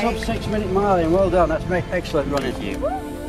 Sub six minute mile in, well done, that's excellent running.